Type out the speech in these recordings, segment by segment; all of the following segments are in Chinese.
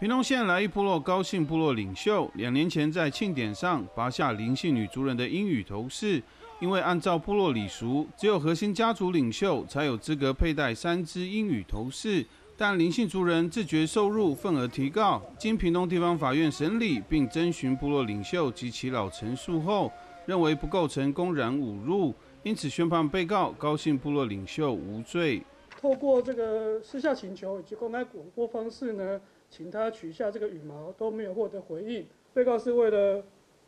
屏东县来义部落高姓部落领袖两年前在庆典上拔下林姓女族人的英语头饰，因为按照部落礼俗，只有核心家族领袖才有资格佩戴三只英语头饰。但林姓族人自觉受辱，份额提高。经屏东地方法院审理并征询部落领袖及其老陈述后，认为不构成公然侮辱，因此宣判被告高姓部落领袖无罪。透过这个私下请求以及公开广播方式呢？请他取下这个羽毛都没有获得回应，被告是为了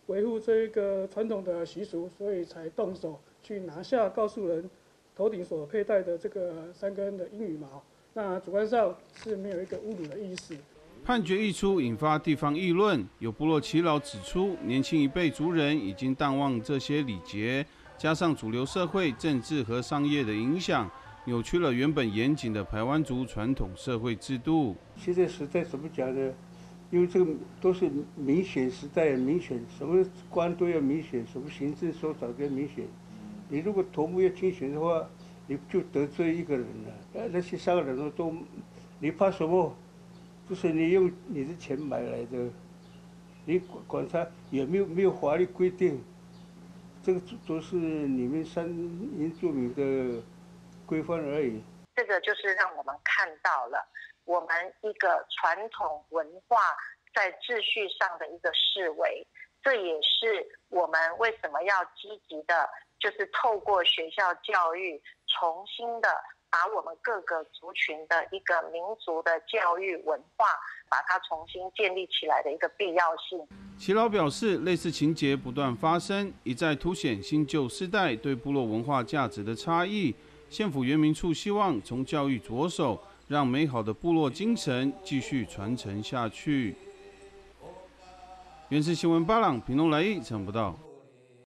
维护这一个传统的习俗，所以才动手去拿下告诉人头顶所佩戴的这个三根的鹰羽毛。那主观上是没有一个侮辱的意思。判决一出，引发地方议论，有部落耆老指出，年轻一辈族人已经淡忘这些礼节，加上主流社会、政治和商业的影响。扭曲了原本严谨的排湾族传统社会制度。现在时代怎么讲呢？因为这个都是明显时代，明显什么官都要明显，什么行政首长都要明显。你如果头目要精选的话，你就得罪一个人了。那些三个人都，你怕什么？就是你用你的钱买来的，你管管他有没有没有法律规定？这个都是你们三原住民的。规范而已，这个就是让我们看到了我们一个传统文化在秩序上的一个示威，这也是我们为什么要积极的，就是透过学校教育，重新的把我们各个族群的一个民族的教育文化，把它重新建立起来的一个必要性。齐老表示，类似情节不断发生，一再凸显新旧世代对部落文化价值的差异。县府原民处希望从教育着手，让美好的部落精神继续传承下去。原是新闻巴朗，平东来意，想不到。